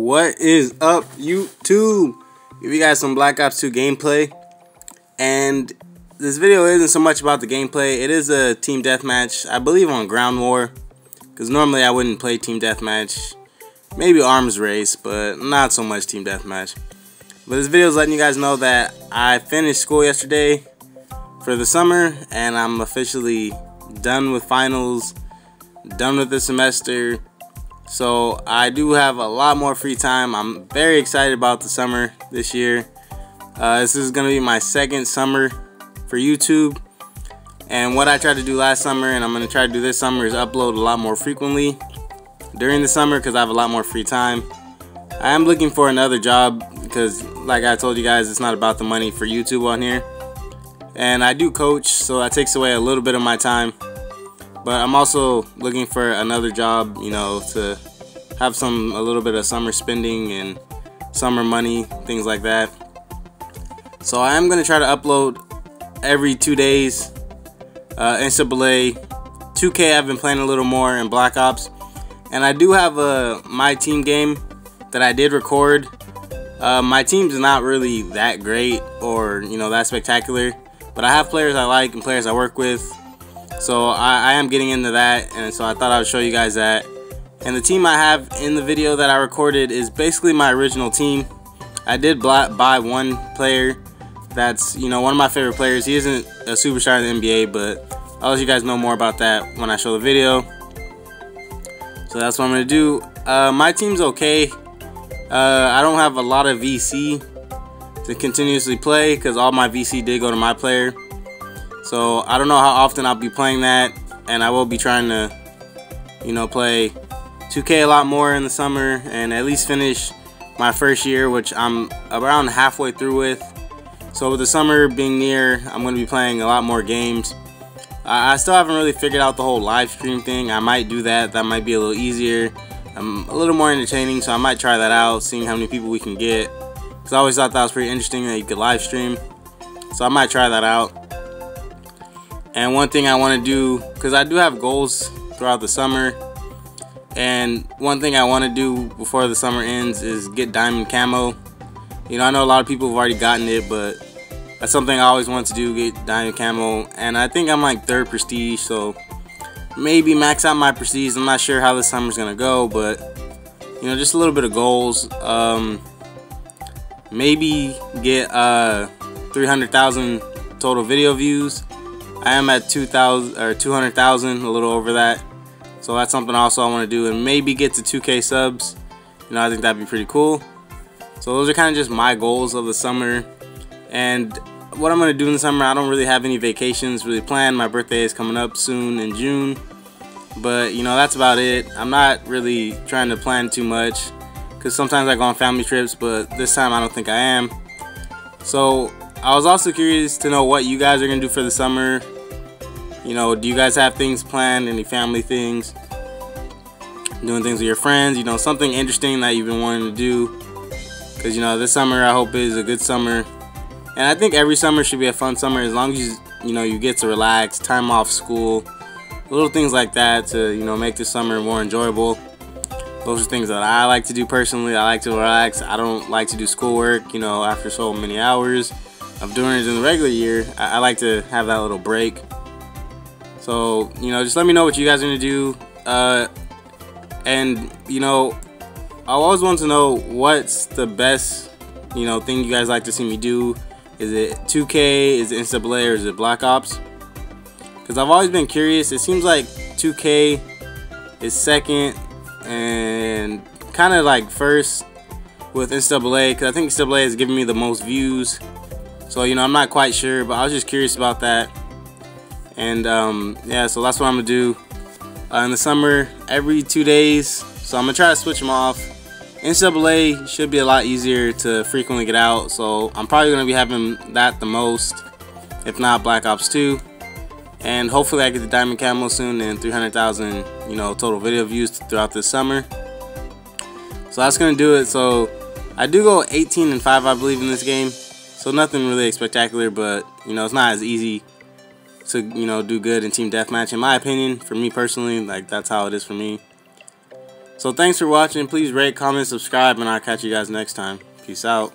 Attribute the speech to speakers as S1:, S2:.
S1: What is up, YouTube? Give you guys some Black Ops 2 gameplay. And this video isn't so much about the gameplay. It is a team deathmatch, I believe on Ground War. Because normally I wouldn't play team deathmatch. Maybe arms race, but not so much team deathmatch. But this video is letting you guys know that I finished school yesterday for the summer. And I'm officially done with finals, done with the semester so I do have a lot more free time. I'm very excited about the summer this year. Uh, this is going to be my second summer for YouTube. And what I tried to do last summer and I'm going to try to do this summer is upload a lot more frequently during the summer because I have a lot more free time. I am looking for another job because like I told you guys, it's not about the money for YouTube on here. And I do coach, so that takes away a little bit of my time. But I'm also looking for another job, you know, to have some a little bit of summer spending and summer money, things like that. So I am gonna try to upload every two days. Uh, NCAA 2K I've been playing a little more in Black Ops, and I do have a my team game that I did record. Uh, my team's not really that great or you know that spectacular, but I have players I like and players I work with so I, I am getting into that, and so I thought I would show you guys that. And the team I have in the video that I recorded is basically my original team. I did buy one player that's, you know, one of my favorite players. He isn't a superstar in the NBA, but I'll let you guys know more about that when I show the video. So that's what I'm going to do. Uh, my team's okay. Uh, I don't have a lot of VC to continuously play because all my VC did go to my player. So I don't know how often I'll be playing that, and I will be trying to, you know, play 2K a lot more in the summer and at least finish my first year, which I'm around halfway through with. So with the summer being near, I'm going to be playing a lot more games. I still haven't really figured out the whole live stream thing. I might do that. That might be a little easier. I'm a little more entertaining, so I might try that out, seeing how many people we can get. Because I always thought that was pretty interesting that you could live stream. So I might try that out. And one thing I want to do, because I do have goals throughout the summer, and one thing I want to do before the summer ends is get diamond camo. You know, I know a lot of people have already gotten it, but that's something I always want to do, get diamond camo. And I think I'm like third prestige, so maybe max out my prestige. I'm not sure how this summer's going to go, but, you know, just a little bit of goals. Um, maybe get uh, 300,000 total video views I am at 2,000 or 200,000, a little over that. So that's something also I want to do and maybe get to 2K subs. You know, I think that'd be pretty cool. So those are kind of just my goals of the summer. And what I'm going to do in the summer, I don't really have any vacations really planned. My birthday is coming up soon in June. But, you know, that's about it. I'm not really trying to plan too much because sometimes I go on family trips, but this time I don't think I am. So I was also curious to know what you guys are going to do for the summer. You know, do you guys have things planned, any family things? Doing things with your friends, you know, something interesting that you've been wanting to do. Because, you know, this summer I hope is a good summer. And I think every summer should be a fun summer as long as, you, you know, you get to relax, time off school, little things like that to, you know, make the summer more enjoyable. Those are things that I like to do personally. I like to relax. I don't like to do schoolwork, you know, after so many hours of doing it in the regular year, I, I like to have that little break. So, you know, just let me know what you guys are going to do. Uh, and, you know, I always want to know what's the best, you know, thing you guys like to see me do. Is it 2K, is it NCAA, or is it Black Ops? Because I've always been curious. It seems like 2K is second and kind of like first with NCAA because I think NCAA has given me the most views so, you know, I'm not quite sure, but I was just curious about that. And um, yeah, so that's what I'm gonna do uh, in the summer every two days. So I'm gonna try to switch them off. NCAA should be a lot easier to frequently get out, so I'm probably gonna be having that the most, if not Black Ops 2. And hopefully I get the Diamond Camo soon and 300,000, you know, total video views throughout this summer. So that's gonna do it. So I do go 18 and 5, I believe, in this game. So nothing really spectacular, but you know, it's not as easy to you know do good in team deathmatch in my opinion. For me personally, like that's how it is for me. So thanks for watching. Please rate, comment, subscribe, and I'll catch you guys next time. Peace out.